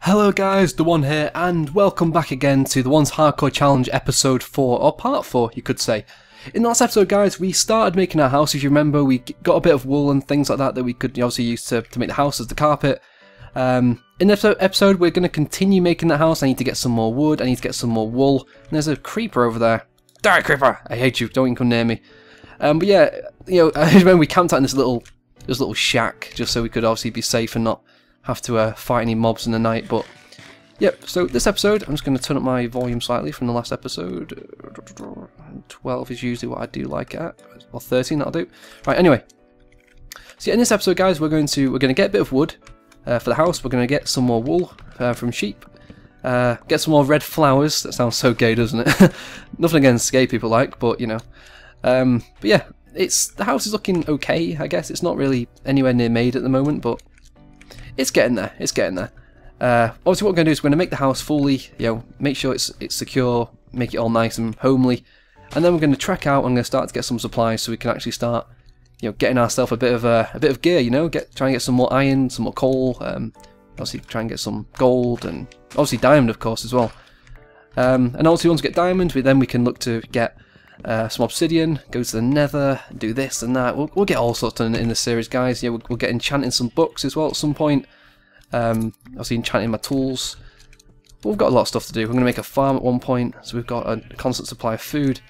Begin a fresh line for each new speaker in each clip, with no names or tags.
Hello guys, the one here, and welcome back again to the One's Hardcore Challenge episode 4, or part 4 you could say. In the last episode guys, we started making our house, if you remember, we got a bit of wool and things like that that we could obviously use to, to make the house as the carpet. Um, in this episode we're going to continue making the house, I need to get some more wood, I need to get some more wool, and there's a creeper over there. Die creeper! I hate you, don't even come near me. Um, but yeah, you know, I remember we camped out in this little, this little shack, just so we could obviously be safe and not have to uh, fight any mobs in the night, but yep, so this episode, I'm just going to turn up my volume slightly from the last episode. 12 is usually what I do like at, or 13, that'll do. Right, anyway, so yeah, in this episode, guys, we're going to we're going to get a bit of wood uh, for the house. We're going to get some more wool uh, from sheep. Uh, get some more red flowers. That sounds so gay, doesn't it? Nothing against gay people like, but you know. Um, but yeah, it's the house is looking okay. I guess it's not really anywhere near made at the moment, but it's getting there. It's getting there. Uh, obviously, what we're going to do is we're going to make the house fully, you know, make sure it's it's secure, make it all nice and homely, and then we're going to trek out. I'm going to start to get some supplies so we can actually start, you know, getting ourselves a bit of a, a bit of gear. You know, get try and get some more iron, some more coal. Um, obviously, try and get some gold and obviously diamond, of course, as well. Um, and obviously, once we get diamond, we, then we can look to get uh, some obsidian, go to the nether, do this and that. We'll, we'll get all sorts done in the series, guys. Yeah, we'll, we'll, get enchanting some books as well at some point. Um, obviously, enchanting my tools. we've got a lot of stuff to do. We're going to make a farm at one point, so we've got a constant supply of food.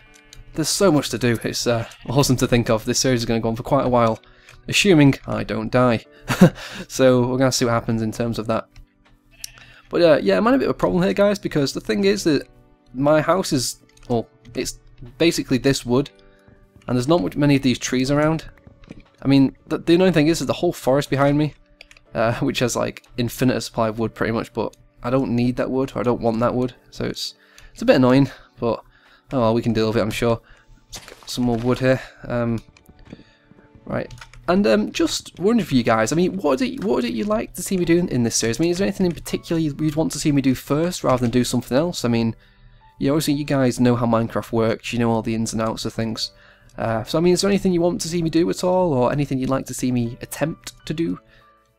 There's so much to do. It's uh, awesome to think of. This series is going to go on for quite a while, assuming I don't die. so we're going to see what happens in terms of that. But uh, yeah, I might have a bit of a problem here, guys, because the thing is that my house is, well, it's basically this wood, and there's not much, many of these trees around. I mean, the, the annoying thing is, is the whole forest behind me, uh, which has like infinite supply of wood pretty much, but I don't need that wood, or I don't want that wood, so it's it's a bit annoying, but oh well, we can deal with it, I'm sure. Some more wood here. Um, right, and um, just wondering for you guys, I mean, what would, what would you like to see me doing in this series? I mean, is there anything in particular you'd want to see me do first rather than do something else? I mean, yeah, obviously you guys know how Minecraft works, you know all the ins and outs of things. Uh, so I mean, is there anything you want to see me do at all, or anything you'd like to see me attempt to do?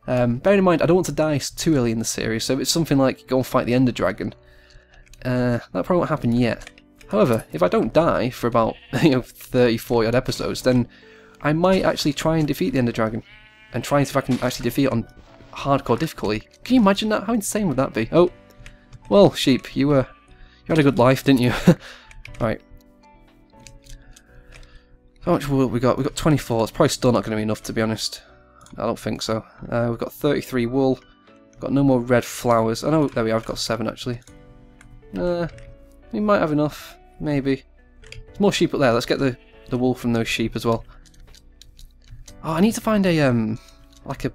Um, bearing in mind, I don't want to die too early in the series, so if it's something like go and fight the Ender Dragon, uh, that probably won't happen yet. However, if I don't die for about you know 30, 40 odd episodes, then I might actually try and defeat the Ender Dragon, and try and see if I can actually defeat it on hardcore difficulty. Can you imagine that? How insane would that be? Oh, well, sheep, you were you had a good life, didn't you? right. How much wool we got? We got 24. It's probably still not going to be enough, to be honest. I don't think so. Uh, we've got 33 wool. Got no more red flowers. I oh, know, there we are. I've got seven actually. Uh, we might have enough. Maybe. There's more sheep up there. Let's get the the wool from those sheep as well. Oh, I need to find a um like a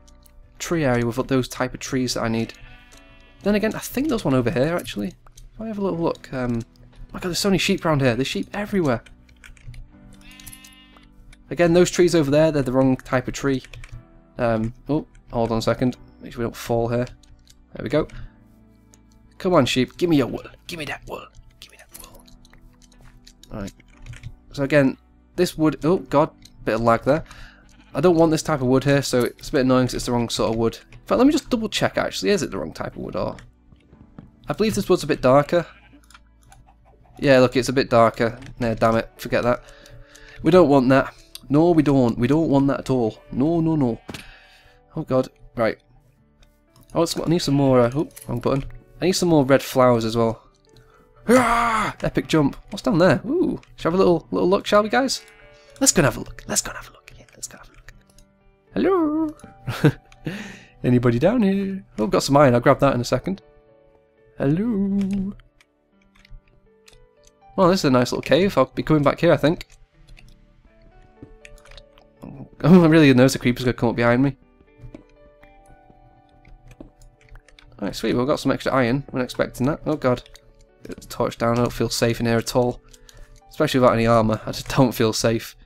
tree area with those type of trees that I need. Then again, I think there's one over here actually. If I have a little look, um, my god, there's so many sheep around here. There's sheep everywhere. Again, those trees over there, they're the wrong type of tree. Um, oh, hold on a second. Make sure we don't fall here. There we go. Come on, sheep. Give me your wool. Give me that wool. Give me that wool. Alright. So again, this wood... Oh, God. Bit of lag there. I don't want this type of wood here, so it's a bit annoying because it's the wrong sort of wood. In fact, let me just double check, actually. Is it the wrong type of wood, or... I believe this was a bit darker. Yeah, look, it's a bit darker. No, damn it, forget that. We don't want that. No, we don't. We don't want that at all. No, no, no. Oh, God. Right. Oh, I need some more... Uh, oh, wrong button. I need some more red flowers as well. Ah, epic jump. What's down there? Ooh. Shall we have a little, little look, shall we, guys? Let's go and have a look. Let's go and have a look. Yeah, let's go have a look. Hello? Anybody down here? Oh, I've got some iron. I'll grab that in a second. Hello. Well, this is a nice little cave. I'll be coming back here, I think. Oh, I really know the creeper's going to come up behind me. Alright, sweet. We've got some extra iron. We're not expecting that. Oh, God. Get the torch down. I don't feel safe in here at all. Especially without any armour. I just don't feel safe.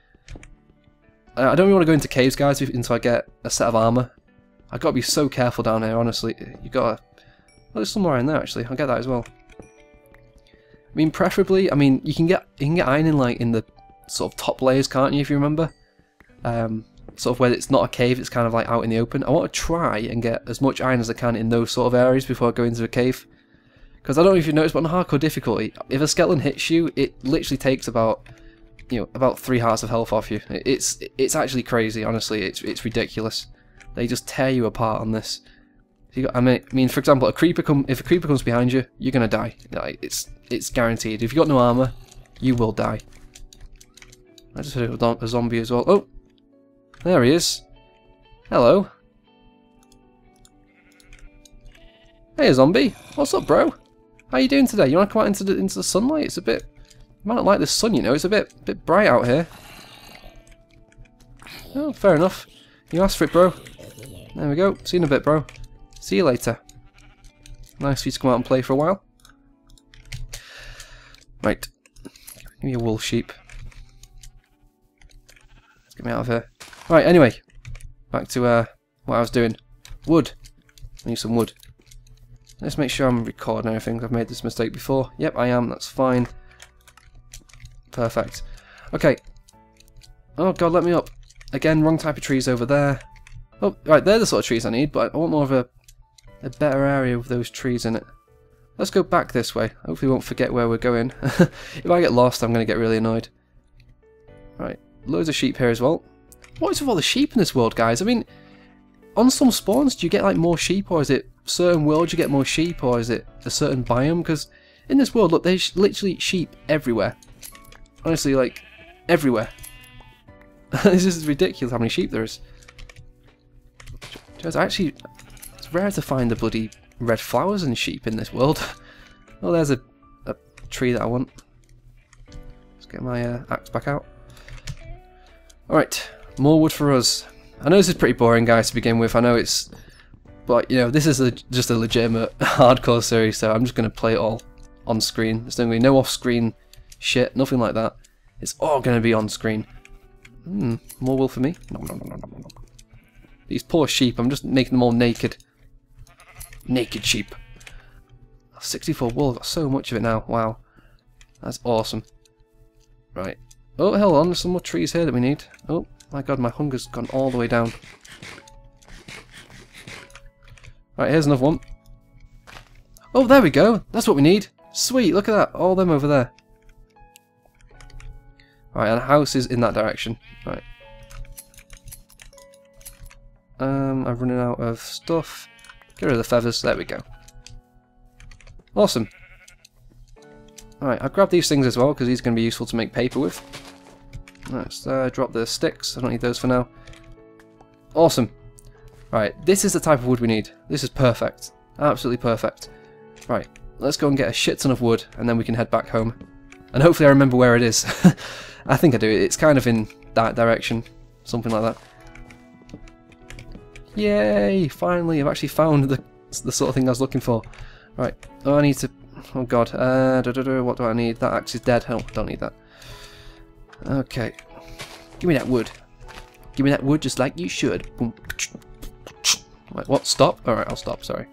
Uh, I don't really want to go into caves, guys, until I get a set of armour. I've got to be so careful down here, honestly. you got to Oh, there's some more in there actually. I'll get that as well. I mean, preferably, I mean, you can get you can get iron in like in the sort of top layers, can't you? If you remember, um, sort of where it's not a cave, it's kind of like out in the open. I want to try and get as much iron as I can in those sort of areas before I go into a cave. Because I don't know if you've noticed, but on hardcore difficulty, if a skeleton hits you, it literally takes about, you know, about three hearts of health off you. It's it's actually crazy, honestly. It's it's ridiculous. They just tear you apart on this. Got, I mean, for example, a creeper come if a creeper comes behind you, you're gonna die. Like, it's it's guaranteed. If you've got no armor, you will die. I just heard a zombie as well. Oh, there he is. Hello. Hey, zombie. What's up, bro? How you doing today? You want to come out into the into the sunlight? It's a bit. You might not like the sun, you know. It's a bit bit bright out here. Oh, fair enough. You asked for it, bro. There we go. See you in a bit, bro. See you later. Nice for you to come out and play for a while. Right. Give me a wool sheep. Let's get me out of here. Right, anyway. Back to uh, what I was doing. Wood. I need some wood. Let's make sure I'm recording everything. I've made this mistake before. Yep, I am. That's fine. Perfect. Okay. Oh god, let me up. Again, wrong type of trees over there. Oh, right, they're the sort of trees I need, but I want more of a, a better area with those trees in it. Let's go back this way. Hopefully we won't forget where we're going. if I get lost, I'm going to get really annoyed. Right, loads of sheep here as well. What is with all the sheep in this world, guys? I mean, on some spawns, do you get like more sheep, or is it certain worlds you get more sheep, or is it a certain biome? Because in this world, look, there's literally sheep everywhere. Honestly, like, everywhere. this is ridiculous how many sheep there is. Actually, rare to find the bloody red flowers and sheep in this world. oh, there's a, a tree that I want. Let's get my uh, axe back out. Alright, more wood for us. I know this is pretty boring, guys, to begin with. I know it's... But, you know, this is a, just a legitimate hardcore series, so I'm just going to play it all on screen. There's going to be no off-screen shit, nothing like that. It's all going to be on screen. Hmm, more wool for me? No, no, no, no, no, no. These poor sheep, I'm just making them all naked. Naked sheep. 64 wool, got so much of it now. Wow. That's awesome. Right. Oh, hold on, there's some more trees here that we need. Oh, my god, my hunger's gone all the way down. Right, here's another one. Oh, there we go. That's what we need. Sweet, look at that. All them over there. Right, and the house is in that direction. Right. Um, I'm running out of stuff. Get rid of the feathers. There we go. Awesome. Alright, I'll grab these things as well because these are going to be useful to make paper with. Let's uh, drop the sticks. I don't need those for now. Awesome. Right, this is the type of wood we need. This is perfect. Absolutely perfect. Right, let's go and get a shit ton of wood and then we can head back home. And hopefully I remember where it is. I think I do. It's kind of in that direction. Something like that. Yay! Finally, I've actually found the, the sort of thing I was looking for. Right. Oh, I need to... Oh god. Uh, da, da, da, what do I need? That axe is dead. Oh, don't need that. Okay. Give me that wood. Give me that wood just like you should. Boom. Wait, what? Stop? Alright, I'll stop. Sorry.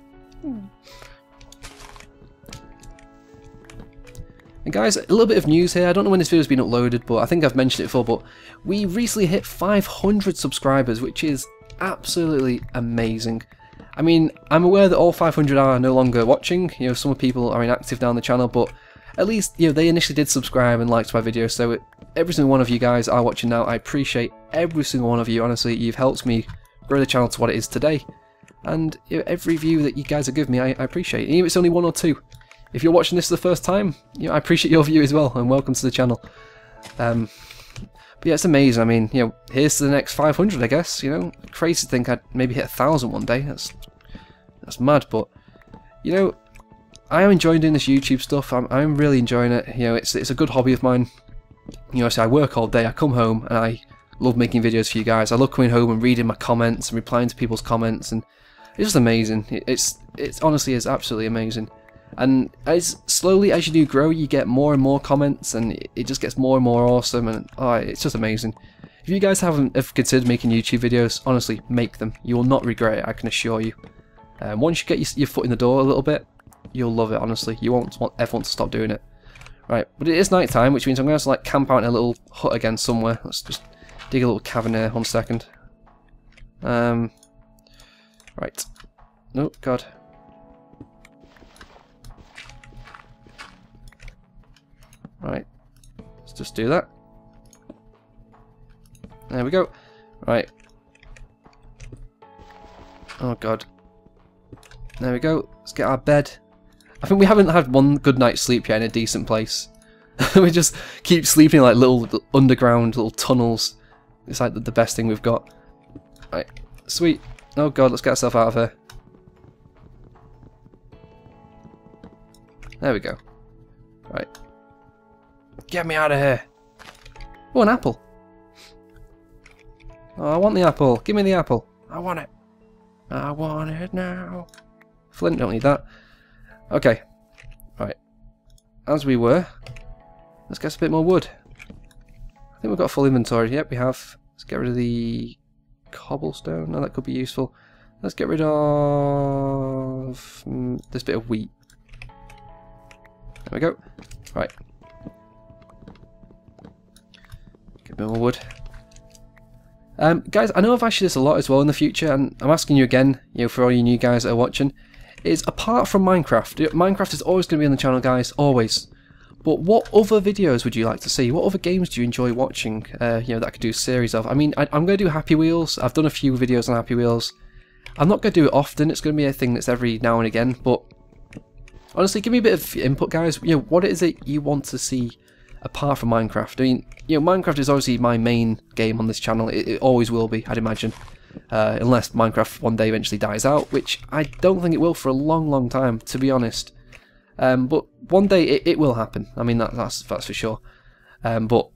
And guys, a little bit of news here. I don't know when this video's been uploaded, but I think I've mentioned it before, but we recently hit 500 subscribers, which is absolutely amazing. I mean, I'm aware that all 500 are no longer watching, you know, some people are inactive down the channel, but at least, you know, they initially did subscribe and liked my video, so it, every single one of you guys are watching now. I appreciate every single one of you, honestly, you've helped me grow the channel to what it is today. And you know, every view that you guys have given me, I, I appreciate. Even if it's only one or two. If you're watching this for the first time, you know, I appreciate your view as well, and welcome to the channel. Um, but yeah, it's amazing. I mean, you know, here's to the next 500, I guess. You know, crazy to think I'd maybe hit a thousand one day. That's that's mad. But you know, I am enjoying doing this YouTube stuff. I'm I'm really enjoying it. You know, it's it's a good hobby of mine. You know, I say I work all day. I come home and I love making videos for you guys. I love coming home and reading my comments and replying to people's comments, and it's just amazing. It's it's honestly is absolutely amazing. And as slowly as you do grow, you get more and more comments, and it just gets more and more awesome, and oh, it's just amazing. If you guys haven't have considered making YouTube videos, honestly, make them. You will not regret it, I can assure you. Um, once you get your, your, foot in the door a little bit, you'll love it, honestly. You won't want everyone to stop doing it. Right, but it is night time, which means I'm going to, to like camp out in a little hut again somewhere. Let's just dig a little cavern here, one second. Um, right. Oh, God. Right. Let's just do that. There we go. Right. Oh, God. There we go. Let's get our bed. I think we haven't had one good night's sleep yet in a decent place. we just keep sleeping in like little underground little tunnels. It's like the, best thing we've got. Right, sweet. Oh god, let's get ourselves out of here. There we go. Right. Get me out of here. Oh, an apple. Oh, I want the apple. Give me the apple. I want it. I want it now. Flint, don't need that. Okay. Right. As we were, let's get a bit more wood. I think we've got a full inventory. Yep, we have. Let's get rid of the cobblestone. Now that could be useful. Let's get rid of mm, this bit of wheat. There we go. Right. Bit more wood. Um, guys, I know I've asked you this a lot as well in the future, and I'm asking you again, you know, for all you new guys that are watching, is apart from Minecraft, Minecraft is always going to be on the channel, guys, always. But what other videos would you like to see? What other games do you enjoy watching? Uh, you know, that I could do a series of. I mean, I, am going to do Happy Wheels. I've done a few videos on Happy Wheels. I'm not going to do it often. It's going to be a thing that's every now and again. But honestly, give me a bit of input, guys. You know, what is it you want to see apart from Minecraft? I mean, you know, Minecraft is obviously my main game on this channel. It, it always will be, I'd imagine. Uh, unless Minecraft one day eventually dies out, which I don't think it will for a long, long time, to be honest. Um, but one day it, it, will happen. I mean, that, that's that's for sure. Um, but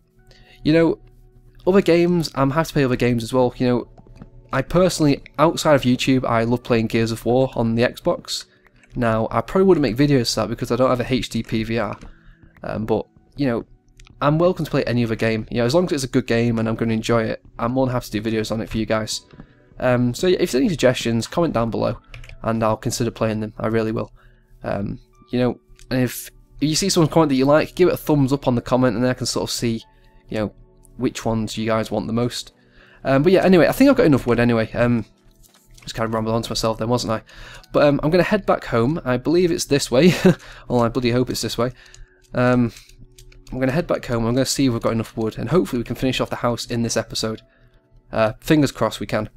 you know, other games, I'm happy to play other games as well. You know, I personally, outside of YouTube, I love playing Gears of War on the Xbox. Now, I probably wouldn't make videos to that because I don't have a HD PVR. Um, but you know, I'm welcome to play any other game. You know, as long as it's a good game and I'm going to enjoy it, I'm more than happy to do videos on it for you guys. Um, so if there's any suggestions, comment down below, and I'll consider playing them. I really will. Um, you know, and if you see someone comment that you like, give it a thumbs up on the comment, and then I can sort of see, you know, which ones you guys want the most. Um, but yeah, anyway, I think I've got enough wood anyway. Um, just kind of rambled on to myself then, wasn't I? But um, I'm going to head back home. I believe it's this way. well, I bloody hope it's this way. Um, I'm going to head back home. I'm going to see if we've got enough wood, and hopefully we can finish off the house in this episode. Uh, fingers crossed we can.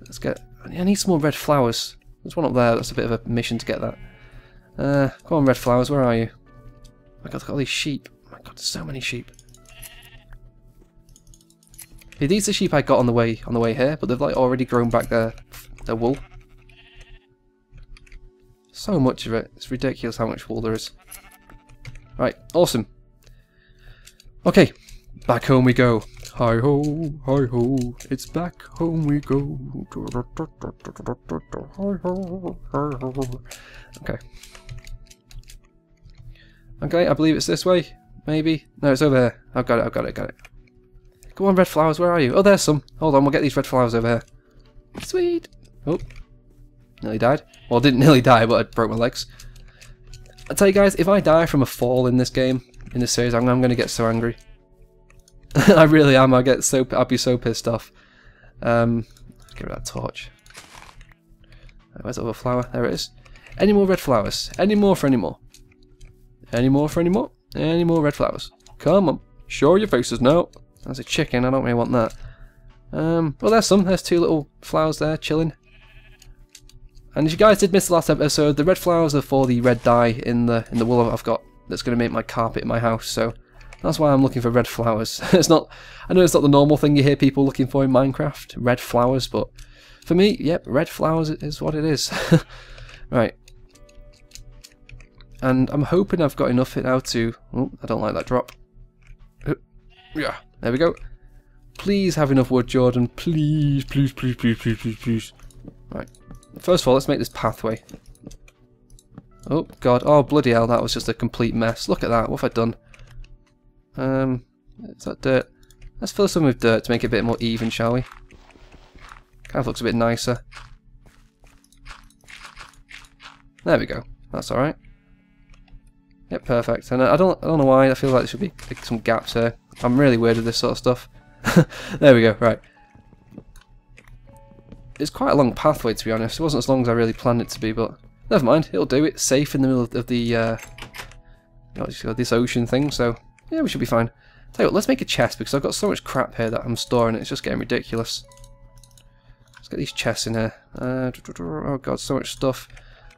Let's get... I need some more red flowers. There's one up there. That's a bit of a mission to get that. Uh, come on, red flowers. Where are you? Oh my god, look at all these sheep. Oh my god, so many sheep. Yeah, these are sheep I got on the way on the way here, but they've like already grown back their their wool. So much of it. It's ridiculous how much wool there is. Right, awesome. Okay, back home we go. Hi ho, hi ho, it's back home we go. Hi ho, hi ho. Okay. Okay, I believe it's this way. Maybe. No, it's over there. I've got it, I've got it, got it. Come on, red flowers, where are you? Oh, there's some. Hold on, we'll get these red flowers over here. Sweet. Oh. Nearly died. Well, didn't nearly die, but I broke my legs. I tell you guys, if I die from a fall in this game, in this series, I'm, I'm going to get so angry. I really am. I get so I'll be so pissed off. Um, get rid of that torch. Where's the other flower? There it is. Any more red flowers? Any more for any more? Any more for any more? Any more red flowers? Come on, show your faces now. That's a chicken. I don't really want that. Um, well, there's some. There's two little flowers there chilling. And if you guys did miss the last episode, the red flowers are for the red dye in the in the wool I've got that's going to make my carpet in my house. So that's why I'm looking for red flowers. it's not. I know it's not the normal thing you hear people looking for in Minecraft, red flowers, but for me, yep, red flowers is what it is. right. And I'm hoping I've got enough it now to... Oh, I don't like that drop. Uh, yeah, there we go. Please have enough wood, Jordan. Please, please, please, please, please, please, please. Right. First of all, let's make this pathway. Oh, God. Oh, bloody hell, that was just a complete mess. Look at that. What have I done? Um, is that dirt? Let's fill some with dirt to make it a bit more even, shall we? Kind of looks a bit nicer. There we go. That's alright. Yep, perfect. And I don't, I don't know why. I feel like there should be some gaps here. I'm really weird with this sort of stuff. there we go. Right. it's quite a long pathway to be honest. It wasn't as long as I really planned it to be, but never mind. It'll do. It's safe in the middle of, the uh, you know, this ocean thing, so yeah, we should be fine. Tell you what, let's make a chest because I've got so much crap here that I'm storing. It's just getting ridiculous. Let's get these chests in here. Uh, oh god, so much stuff.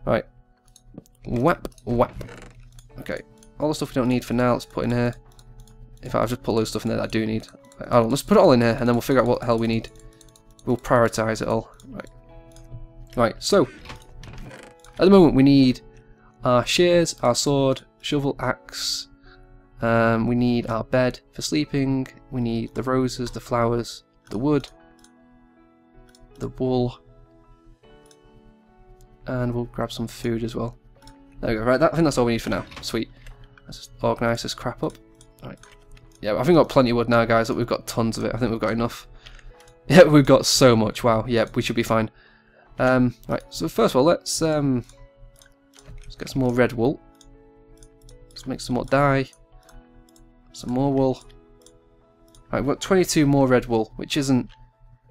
Right. Whap, whap. Okay. All the stuff we don't need for now, let's put in here. In fact, I've just put loads of stuff in there that I do need. Oh, let's put it all in here, and then we'll figure out what the hell we need. We'll prioritise it all. Right. Right, so. At the moment, we need our shears, our sword, shovel, axe. Um, we need our bed for sleeping. We need the roses, the flowers, the wood, the wool. And we'll grab some food as well. There we go. Right, that, I think that's all we need for now. Sweet. Let's just organise this crap up. Right. Yeah, I think we've got plenty of wood now, guys. Look, we've got tons of it. I think we've got enough. Yeah, we've got so much. Wow. Yeah, we should be fine. Um, right. So first of all, let's um, let's get some more red wool. Let's make some more dye. Some more wool. Right, we've got 22 more red wool, which isn't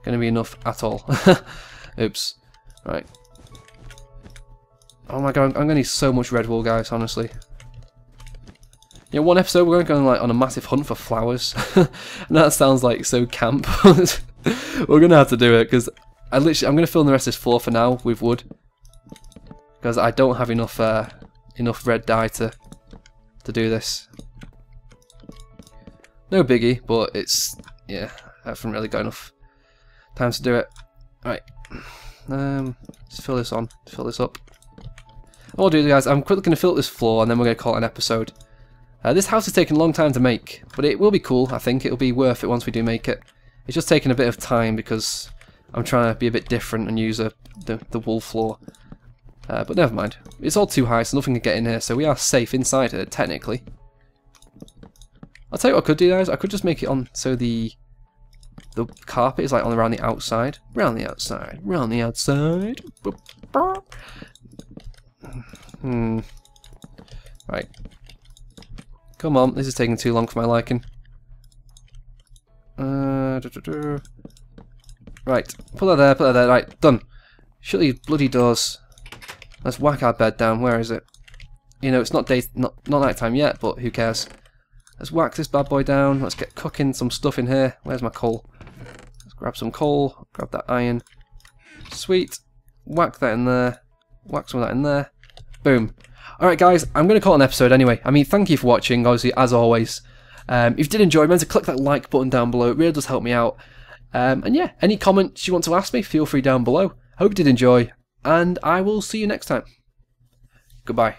going to be enough at all. Oops. Right. Oh my god, I'm going to need so much red wool, guys, honestly. Know, one episode we're going to go on, like on a massive hunt for flowers. and that sounds like so camp. we're going to have to do it because I literally I'm going to fill in the rest of this floor for now with wood because I don't have enough uh, enough red dye to to do this. No biggie, but it's yeah, I haven't really got enough time to do it. Right, um, let's fill this on, fill this up. What I'll do, guys, I'm quickly going to fill this floor and then we're going to call it an episode. Uh, this house has taken a long time to make, but it will be cool, I think. It'll be worth it once we do make it. It's just taking a bit of time because I'm trying to be a bit different and use a, the, the wool floor. Uh, but never mind. It's all too high, so nothing can get in here, so we are safe inside here, technically. I'll tell you what I could do, guys. I could just make it on so the the carpet is like on around the outside. Around the outside. Around the outside. Hmm. Right. Come on, this is taking too long for my liking. Uh. Right, put that there, put that there. Right, done. Shut these bloody doors. Let's whack our bed down. Where is it? You know, it's not day, not not night time yet, but who cares? Let's whack this bad boy down. Let's get cooking some stuff in here. Where's my coal? Let's grab some coal. Grab that iron. Sweet. Whack that in there. Whack some of that in there. Boom. Alright guys, I'm going to call an episode anyway. I mean, thank you for watching, obviously, as always. Um, if you did enjoy, remember to click that like button down below. It really does help me out. Um, and yeah, any comments you want to ask me, feel free down below. Hope you did enjoy, and I will see you next time. Goodbye.